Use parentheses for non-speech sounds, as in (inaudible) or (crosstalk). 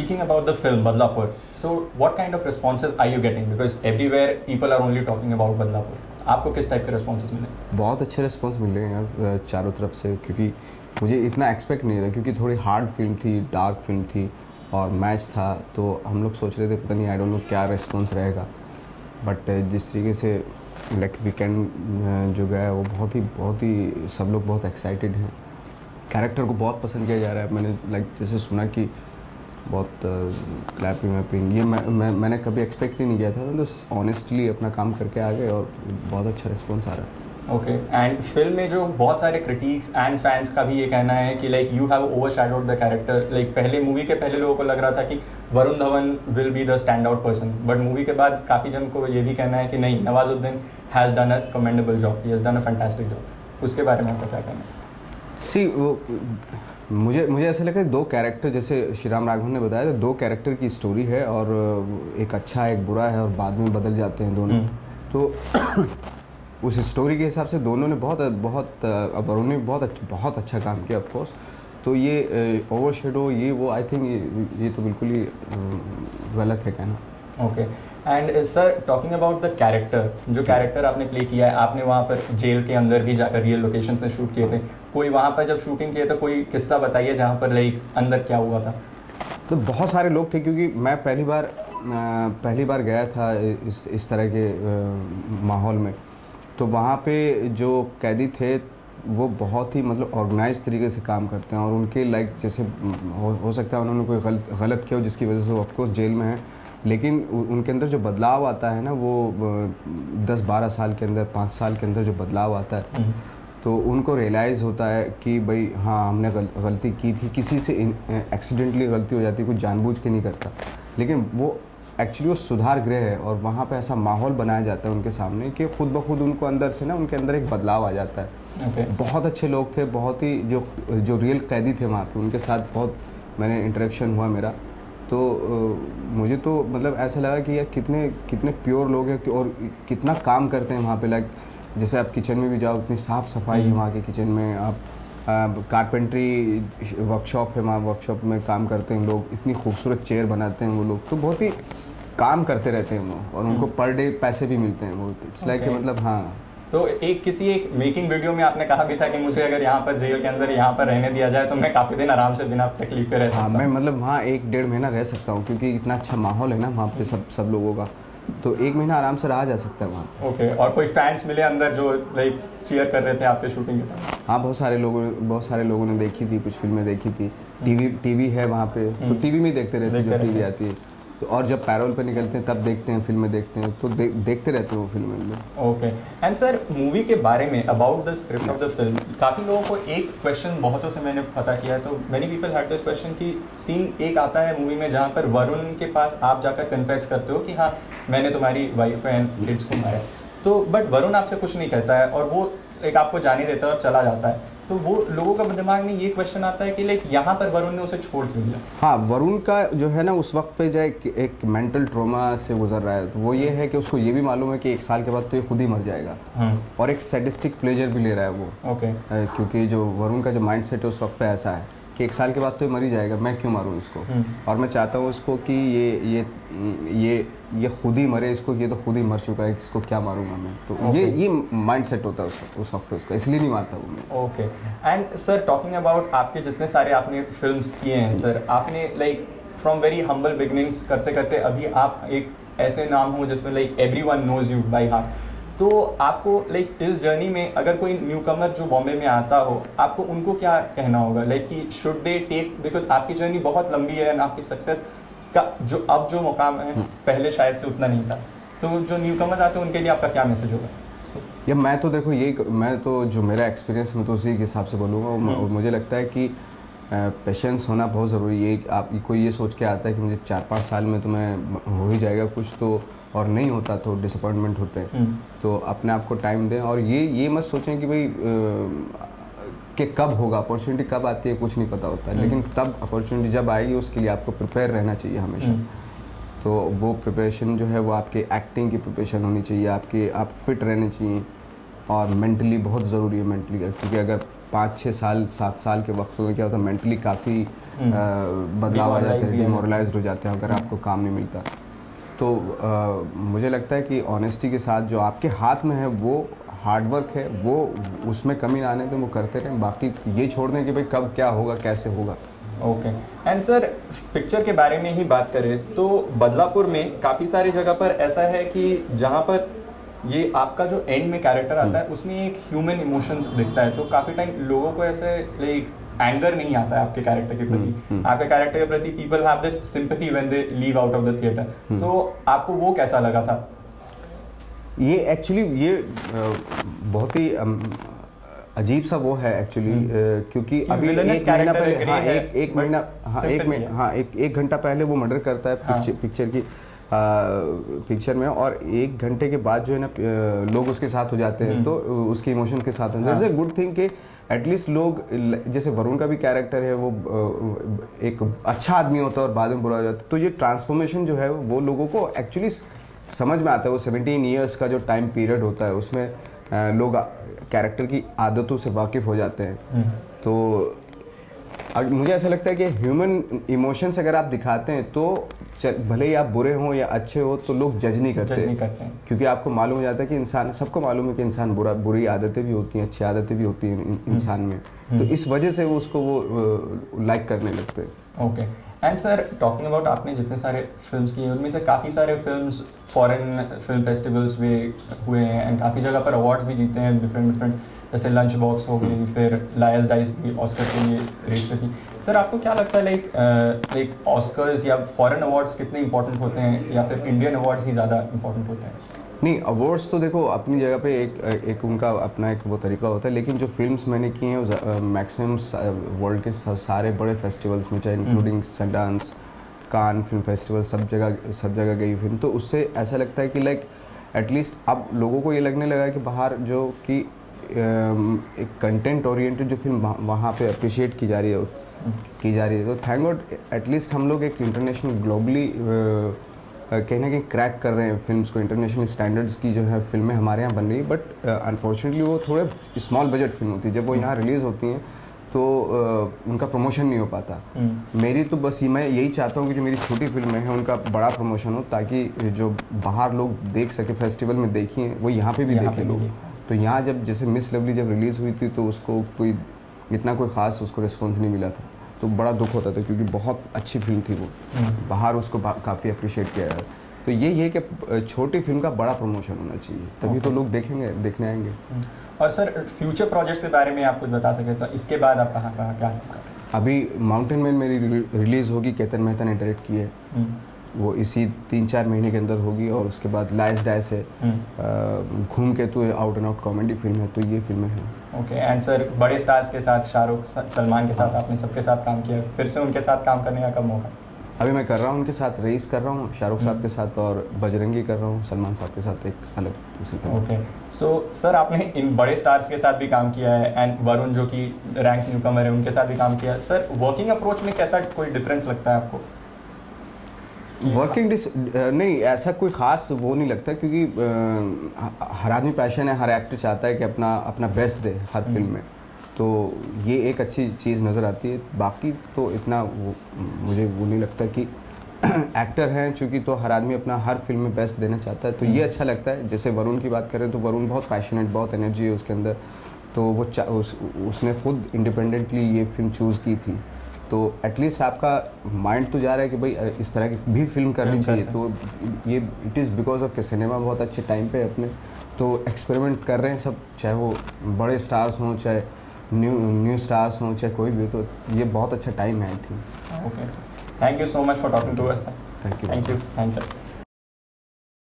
speaking about the film Badlapur, so what kind of responses are you getting? Because everywhere people are only talking about Badlapur. आपको किस type के responses मिले? बहुत अच्छे response मिल रहे हैं यार चारों तरफ़ से क्योंकि मुझे इतना एक्सपेक्ट नहीं था क्योंकि थोड़ी हार्ड फ़िल्म थी डार्क फ़िल्म थी और मैच था तो हम लोग सोच रहे थे पता नहीं आई डोंट नो क्या रिस्पॉन्स रहेगा। बट जिस तरीके से लाइक वीकेंड जो गया है वो बहुत ही बहुत ही सब लोग बहुत एक्साइटेड हैं। कैरेक्टर को बहुत पसंद किया जा रहा है। मैंने लाइक जैसे सुना कि बहुत क्लैपिंग वैपिंग ये मैं, मैं मैंने कभी एक्सपेक्ट ही नहीं किया था तो ऑनेस्टली अपना काम करके आ गए और बहुत अच्छा रिस्पॉन्स आ रहा है। ओके एंड फ़िल्म में जो बहुत सारे क्रिटिक्स एंड फैंस का भी ये कहना है कि like you have overshadowed the character like पहले मूवी के पहले लोगों को लग रहा था कि Varun Dhawan will be the stand out person but movie के बाद काफ़ी जन को ये भी कहना है कि नहीं Nawazuddin has done a commendable job he has done a fantastic job उसके बारे में आपका क्या कहना है? सी वो मुझे मुझे ऐसा लगता है दो कैरेक्टर जैसे श्री राम राघवन ने बताया दो कैरेक्टर की स्टोरी है और एक अच्छा है एक बुरा है और बाद में बदल जाते हैं दोनों। तो (coughs) उस स्टोरी के हिसाब से दोनों ने बहुत बहुत वरुण ने बहुत बहुत अच्छा काम किया ऑफकोर्स तो ये ओवर शेडो ये वो आई थिंक ये, ये तो बिल्कुल ही गलत है कहना। Okay and sir talking about the character जो कैरेक्टर आपने प्ले किया है आपने वहाँ पर जेल के अंदर भी जाकर रियल लोकेशन में शूट किए थे। कोई वहाँ पर जब शूटिंग किए तो कोई किस्सा बताइए जहाँ पर लाइक अंदर क्या हुआ था? तो बहुत सारे लोग थे क्योंकि मैं पहली बार पहली बार गया था इस इस तरह के माहौल में। तो वहाँ पे जो कैदी थे वो बहुत ही मतलब ऑर्गेनाइज तरीके से काम करते हैं और उनके लाइक जैसे हो, हो सकता है उन्होंने कोई गलत गलत किया हो जिसकी वजह से वो ऑफकोर्स जेल में है। लेकिन उनके अंदर जो बदलाव आता है ना वो दस बारह साल के अंदर पाँच साल के अंदर जो बदलाव आता है हम्म। तो उनको रियलाइज़ होता है कि भाई हाँ हमने गल, गलती की थी किसी से एक्सीडेंटली गलती हो जाती है कुछ जानबूझ के नहीं करता लेकिन वो एक्चुअली वो सुधार गृह है और वहाँ पे ऐसा माहौल बनाया जाता है उनके सामने कि खुद ब खुद उनको अंदर से ना उनके अंदर एक बदलाव आ जाता है okay. बहुत अच्छे लोग थे बहुत ही जो जो रियल कैदी थे वहाँ पे उनके साथ बहुत मैंने इंटरेक्शन हुआ मेरा तो मुझे तो मतलब ऐसा लगा कि यार कितने कितने प्योर लोग हैं और कितना काम करते हैं वहाँ पे लाइक जैसे आप किचन में भी जाओ इतनी साफ़ सफ़ाई है हम्म। वहाँ के किचन में आप कारपेंट्री वर्कशॉप है वहाँ वर्कशॉप में काम करते हैं लोग इतनी खूबसूरत चेयर बनाते हैं वो लोग तो बहुत ही काम करते रहते हैं वो और उनको पर डे पैसे भी मिलते हैं वो इट्स लाइक मतलब हाँ। तो एक किसी एक मेकिंग वीडियो में आपने कहा भी था कि मुझे अगर यहाँ पर जेल के अंदर यहाँ पर रहने दिया जाए तो मैं काफ़ी दिन आराम से बिना तकलीफ़ के रह हाँ मैं मतलब वहाँ एक डेढ़ महीना रह सकता हूँ क्योंकि इतना अच्छा माहौल है ना वहाँ पे सब सब लोगों का। तो एक महीना आराम से रहा जा सकता है वहाँ। Okay okay. और कोई फैंस मिले अंदर जो लाइक चीयर कर रहे थे आपके शूटिंग के हाँ बहुत सारे लोगों बहुत सारे लोगों ने देखी थी कुछ फ़िल्में देखी थी। टीवी टीवी है वहाँ पे। तो टीवी हम्म। में देखते रहते जो टीवी आती है। तो और जब पैरोल पे निकलते हैं तब देखते हैं फ़िल्में देखते हैं तो दे, देखते रहते हैं वो फ़िल्में ओके। एंड सर मूवी के बारे में about the script of the film काफ़ी लोगों को एक क्वेश्चन बहुतों से मैंने पता किया है तो many people had this question कि सीन एक आता है मूवी में जहाँ पर वरुण के पास आप जाकर कन्फेस करते हो कि हाँ मैंने तुम्हारी वाइफ एंड किड्स को मारा तो बट वरुण आपसे कुछ नहीं कहता है और वो एक आपको जाने देता है और चला जाता है। तो वो लोगों का दिमाग में ये क्वेश्चन आता है कि लाइक यहाँ पर वरुण ने उसे छोड़ क्यों दिया? हाँ वरुण का जो है ना उस वक्त पे जो एक, एक मेंटल ट्रोमा से गुजर रहा है। तो वो ये है कि उसको ये भी मालूम है कि एक साल के बाद तो ये खुद ही मर जाएगा। हम्म। और एक सेडिस्टिक प्लेजर भी ले रहा है वो। ओके क्योंकि जो वरुण का जो माइंड है उस वक्त पे ऐसा है। कि एक साल के बाद तो ये मर ही जाएगा मैं क्यों मारूँ इसको? हम्म। और मैं चाहता हूँ इसको कि ये ये ये ये खुद ही मरे इसको ये तो खुद ही मर चुका है इसको क्या मारूँगा मैं? तो okay. ये ये माइंड सेट होता है उस उस वक्त उसका इसलिए नहीं मारता हूँ मैं। Okay and sir talking about आपके जितने सारे आपने फिल्म्स किए हैं सर आपने like from very humble beginnings करते करते अभी आप एक ऐसे नाम हो जिसमें like everyone knows you by heart तो आपको लाइक इस जर्नी में अगर कोई न्यू कमर जो बॉम्बे में आता हो आपको उनको क्या कहना होगा? लाइक कि शुड दे टेक बिकॉज़ आपकी जर्नी बहुत लंबी है एंड आपकी सक्सेस का जो अब जो मुकाम है हम्म। पहले शायद से उतना नहीं था। तो जो न्यू कमर आते हैं उनके लिए आपका क्या मैसेज होगा? या मैं तो देखो ये मैं तो जो मेरा एक्सपीरियंस मैं तो उसी के हिसाब से बोलूँगा। हम्म। मुझे लगता है कि पेशेंस होना बहुत ज़रूरी है। आप कोई ये सोच के आता है कि मुझे चार पाँच साल में तो मैं हो ही जाएगा कुछ तो और नहीं होता तो डिसअपॉइंटमेंट होते हैं हम्म। तो अपने आप को टाइम दें और ये ये मत सोचें कि भाई कि कब होगा अपॉर्चुनिटी कब आती है कुछ नहीं पता होता हम्म। लेकिन तब अपॉर्चुनिटी जब आएगी उसके लिए आपको प्रिपेयर रहना चाहिए हमेशा हम्म। तो वो प्रिपरेशन जो है वो आपके एक्टिंग की प्रिपरेशन होनी चाहिए आपके आप फिट रहने चाहिए और मेंटली बहुत ज़रूरी है मेंटली क्योंकि अगर पाँच छः साल सात साल के वक्त में क्या होता है मेंटली काफ़ी। बदलाव आ जाते हैं डिमोरलाइज हो जाते हैं अगर आपको काम नहीं मिलता तो अ, मुझे लगता है कि ऑनेस्टी के साथ जो आपके हाथ में है वो हार्डवर्क है वो उसमें कमी ना आने तो वो करते रहें। बाकी ये छोड़ दें कि भाई कब क्या होगा कैसे होगा। ओके एंड सर पिक्चर के बारे में ही बात करें तो बदलापुर में काफ़ी सारी जगह पर ऐसा है कि जहाँ पर ये आपका जो एंड में कैरेक्टर आता है उसमें एक ह्यूमन इमोशन दिखता है। तो काफ़ी टाइम लोगों को ऐसे लाइक एंगर नहीं आता है आपके कैरेक्टर के हम्म, प्रति। हम्म। आपके कैरेक्टर के प्रति people have this sympathy when they leave out of the theatre तो आपको वो कैसा लगा था? ये एक्चुअली ये बहुत ही अजीब सा वो है एक्चुअली क्योंकि अभी एक महीना पहले हाँ एक एक महीना हाँ एक महीना हाँ। एक एक घंटा पहले वो मर्डर करता है हाँ। पिक्चर पिक्चर की पिक्चर में और एक घंटे के बाद जो है ना लोग उसके साथ हो जाते हैं तो उसके इमोशन के साथ हाँ। हो। ए गुड थिंग कि एटलीस्ट लोग जैसे वरुण का भी कैरेक्टर है वो एक अच्छा आदमी होता है और बाद में बुरा हो जाता है। तो ये ट्रांसफॉर्मेशन जो है वो लोगों को एक्चुअली समझ में आता है। वो सेवनटीन ईयर्स का जो टाइम पीरियड होता है उसमें लोग कैरेक्टर की आदतों से वाकिफ हो जाते हैं। तो अग- मुझे ऐसा लगता है कि ह्यूमन इमोशंस अगर आप दिखाते हैं तो भले ही आप बुरे हों या अच्छे हो तो लोग जज नहीं करते। जज नहीं करते। हैं क्योंकि आपको मालूम हो जाता है कि इंसान सबको मालूम है कि इंसान बुरा बुरी आदतें भी होती हैं अच्छी आदतें भी होती हैं इंसान में। तो इस वजह से वो उसको वो लाइक करने लगते हैं। Okay. And sir talking about आपने जितने सारे फ़िल्म किए हैं उनमें से काफ़ी सारे फ़िल्म फॉरन फ़िल्म फेस्टिवल्स में हुए हैं एंड काफ़ी जगह पर अवार्ड्स भी जीते हैं डिफरेंट डिफरेंट जैसे लंच बॉक्स हो गई फिर लायस डाइस भी ऑस्कर के लिए रेस पे थी। सर आपको क्या लगता है लाइक लाइक ऑस्कर्स या फॉरेन अवार्ड्स कितने इंपॉर्टेंट होते हैं या फिर इंडियन अवार्ड्स ही ज़्यादा इंपॉर्टेंट होते हैं? नहीं अवार्ड्स तो देखो अपनी जगह पे एक एक उनका अपना एक वो तरीका होता है लेकिन जो फिल्म्स मैंने की हैं मैक्सिमम वर्ल्ड के सारे बड़े फेस्टिवल्स में चाहे including Sundance Cannes film festival सब जगह सब जगह गई फ़िल्म तो उससे ऐसा लगता है कि लाइक एटलीस्ट अब लोगों को ये लगने लगा है कि बाहर जो कि एक कंटेंट ओरिएंटेड जो फ़िल्म वहाँ- पे अप्रिशिएट की जा रही है की जा रही है। तो थैंक गॉड एटलीस्ट हम लोग एक इंटरनेशनल ग्लोबली कहीं ना कहीं क्रैक कर रहे हैं फिल्म्स को इंटरनेशनल स्टैंडर्ड्स की जो है फ़िल्में हमारे यहाँ बन रही है। बट अनफॉर्चुनेटली वो थोड़े स्मॉल बजट फ़िल्म होती है। जब वो यहाँ रिलीज़ होती हैं तो uh, उनका प्रमोशन नहीं हो पाता। मेरी तो बस मैं यही चाहता हूँ कि जो मेरी छोटी फ़िल्में हैं उनका बड़ा प्रमोशन हो ताकि जो बाहर लोग देख सके फेस्टिवल में देखिए वो यहाँ पे भी यहाँ देखे लोग। तो यहाँ जब जैसे मिस लवली जब रिलीज़ हुई थी तो उसको कोई इतना कोई ख़ास उसको रिस्पॉन्स नहीं मिला था। तो बड़ा दुख होता था क्योंकि बहुत अच्छी फ़िल्म थी वो। बाहर उसको काफ़ी अप्रिशिएट किया है तो यही है कि छोटी फ़िल्म का बड़ा प्रमोशन होना चाहिए। तभी तो लोग देखेंगे देखने आएँगे। और सर फ्यूचर प्रोजेक्ट्स के बारे में आप कुछ बता सके तो इसके बाद आप कहाँ कहाँ क्या अभी माउंटेन मैन मेरी रिलीज़ होगी केतन मेहता ने डायरेक्ट की है। हैं वो इसी तीन चार महीने के अंदर होगी और उसके बाद लाइस डाइस है। हम्म। घूम के तो out and out comedy film है तो ये फ़िल्में हैं। ओके एंड सर बड़े स्टार्स के साथ शाहरुख सलमान के साथ आपने सबके साथ काम किया फिर से उनके साथ काम करने का कब मौका? अभी मैं कर रहा हूँ उनके साथ रईस कर रहा हूँ शाहरुख साहब के साथ और बजरंगी कर रहा हूँ सलमान साहब के साथ एक अलग दूसरी फ़िल्म ओके सो सर आपने इन बड़े स्टार्स के साथ भी काम किया है एंड वरुण जो कि रैंक न्यूकमर है उनके साथ भी काम किया है। सर वर्किंग अप्रोच में कैसा कोई डिफरेंस लगता है आपको? वर्किंग डिस नहीं ऐसा कोई खास वो नहीं लगता क्योंकि अ, हर आदमी पैशन है हर एक्टर चाहता है कि अपना अपना बेस्ट दे हर फ़िल्म में। तो ये एक अच्छी चीज़ नज़र आती है। बाकी तो इतना वो मुझे वो नहीं लगता कि (clears throat) एक्टर हैं चूँकि तो हर आदमी अपना हर फ़िल्म में बेस्ट देना चाहता है। तो ये अच्छा लगता है। जैसे वरुण की बात करें तो वरुण बहुत पैशनेट बहुत एनर्जी है उसके अंदर। तो वो उस, उसने खुद इंडिपेंडेंटली ये फ़िल्म चूज़ की थी। तो एटलीस्ट आपका माइंड तो जा रहा है कि भाई इस तरह की भी फ़िल्म करनी चाहिए। तो ये इट इज़ बिकॉज़ ऑफ़ के सिनेमा बहुत अच्छे टाइम पे अपने तो एक्सपेरिमेंट कर रहे हैं सब चाहे वो बड़े स्टार्स हों चाहे न्यू न्यू स्टार्स हों चाहे कोई भी हो तो ये बहुत अच्छा टाइम है I think okay thank you so much for talking to us thank you thank you thank sir